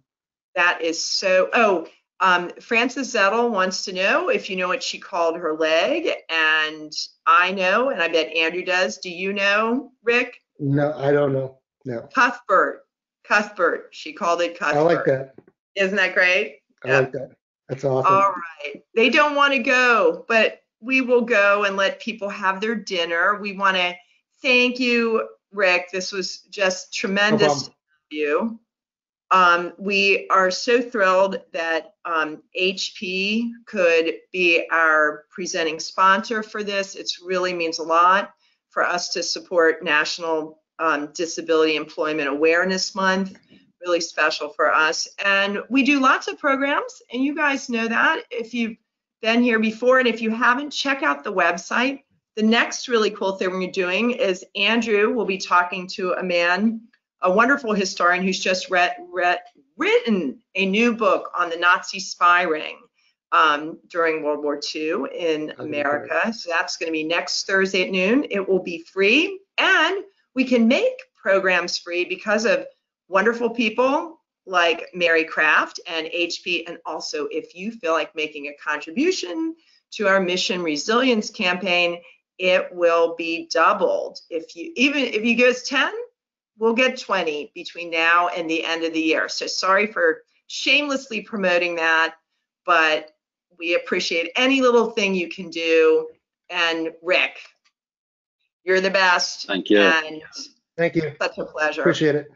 that is so. Oh, um, Frances Zettel wants to know if you know what she called her leg, and I know, and I bet Andrew does. Do you know, Rick? No, I don't know. No, Cuthbert. Cuthbert. She called it Cuthbert. I like that. Isn't that great? I Yeah. like that. That's awesome. All right. They don't want to go, but we will go and let people have their dinner. We want to thank you, Rick. This was just tremendous of you. Um, we are so thrilled that um, HP could be our presenting sponsor for this. It really means a lot for us to support National um, Disability Employment Awareness Month really special for us. And we do lots of programs, and you guys know that if you've been here before. And if you haven't, check out the website. The next really cool thing we're doing is Andrew will be talking to a man, a wonderful historian who's just read, read written a new book on the Nazi spy ring um, during World War II in America. So that's going to be next Thursday at noon. It will be free, and we can make programs free because of wonderful people like Mary Craft and HP. And also, if you feel like making a contribution to our mission resilience campaign, it will be doubled. If you even if you give us 10, we'll get 20 between now and the end of the year. So sorry for shamelessly promoting that, but we appreciate any little thing you can do. And Rick, you're the best. Thank you. And Thank you. Such a pleasure. Appreciate it.